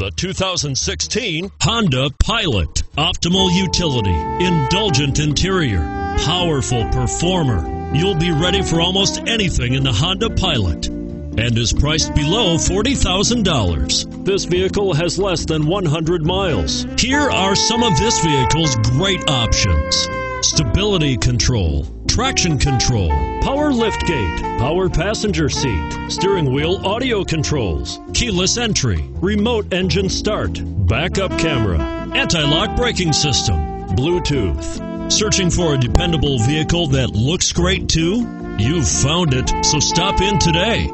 The 2016 Honda Pilot. Optimal utility, indulgent interior, powerful performer. You'll be ready for almost anything in the Honda Pilot and is priced below $40,000. This vehicle has less than 100 miles. Here are some of this vehicle's great options. Stability control, traction control, power liftgate, power passenger seat, steering wheel audio controls, keyless entry, remote engine start, backup camera, anti-lock braking system, Bluetooth. Searching for a dependable vehicle that looks great too? You've found it, so stop in today.